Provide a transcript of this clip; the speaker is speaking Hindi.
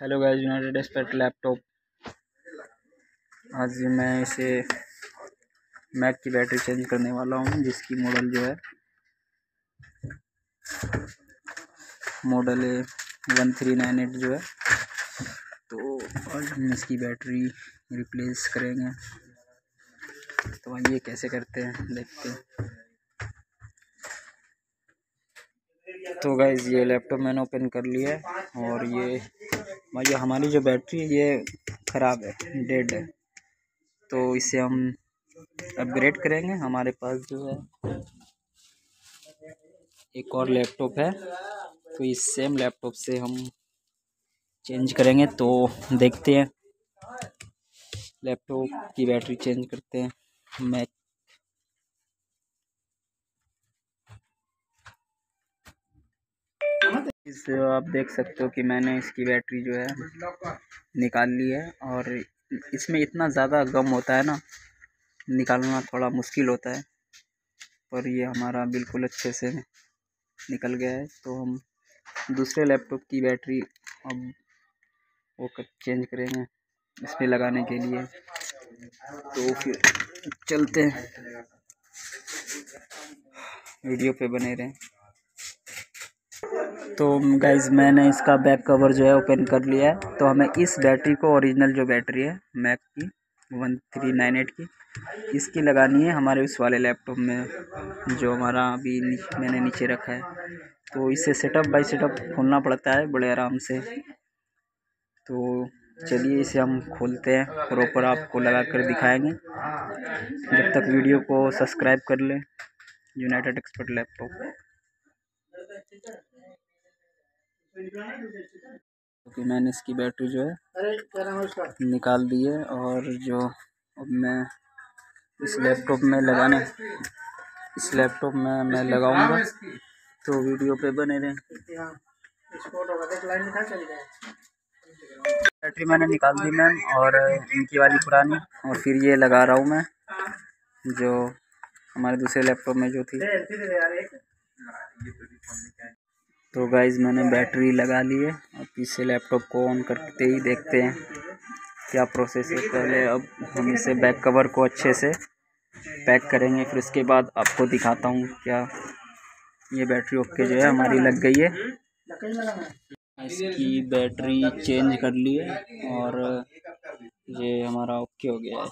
Hello guys united expert laptop आज मैं इसे मैक की बैटरी चेंज करने वाला हूँ, जिसकी मॉडल जो है मॉडल है वन थ्री नाइन एट जो है। तो आज हम इसकी बैटरी रिप्लेस करेंगे। तो आइए कैसे करते हैं, देखते हैं। तो गाइज़ ये लैपटॉप मैंने ओपन कर लिया है और ये भाई हमारी जो बैटरी है, ये ख़राब है डेड है। तो इसे हम अपग्रेड करेंगे। हमारे पास जो है, एक और लैपटॉप है। तो इस सेम लैपटॉप से हम चेंज करेंगे। तो देखते हैं लैपटॉप की बैटरी चेंज करते हैं। मैं इस आप देख सकते हो कि मैंने इसकी बैटरी जो है निकाल ली है और इसमें इतना ज़्यादा गम होता है ना निकालना थोड़ा मुश्किल होता है। पर ये हमारा बिल्कुल अच्छे से निकल गया है। तो हम दूसरे लैपटॉप की बैटरी अब वो कर, चेंज करेंगे इसमें लगाने के लिए। तो फिर चलते हैं। वीडियो पे बने रहें। तो गाइज़ मैंने इसका बैक कवर जो है ओपन कर लिया है। तो हमें इस बैटरी को ओरिजिनल जो बैटरी है मैक की वन थ्री नाइन एट की, इसकी लगानी है हमारे उस वाले लैपटॉप में, जो हमारा अभी मैंने नीचे रखा है। तो इसे सेटअप बाय सेटअप खोलना पड़ता है बड़े आराम से। तो चलिए इसे हम खोलते हैं प्रॉपर आपको लगा कर दिखाएँगे। जब तक वीडियो को सब्सक्राइब कर लें यूनाइटेड एक्सपर्ट लैपटॉप क्योंकि तो मैंने इसकी बैटरी जो है निकाल दी है और जो अब मैं इस लैपटॉप में लगाने, इस लैपटॉप में मैं लगाऊँगा। तो वीडियो पे बने रहें। बैटरी मैंने निकाल दी मैम और इनकी वाली पुरानी और फिर ये लगा रहा हूँ मैं, जो हमारे दूसरे लैपटॉप में जो थी। तो गाइज़ मैंने बैटरी लगा ली है। अब इसे लैपटॉप को ऑन करते ही देखते हैं क्या प्रोसेस है। पहले अब हम इसे बैक कवर को अच्छे से पैक करेंगे, फिर उसके बाद आपको दिखाता हूँ क्या ये बैटरी ओके जो है, हमारी लग गई है। इसकी बैटरी चेंज कर ली है और ये हमारा ओके हो गया है।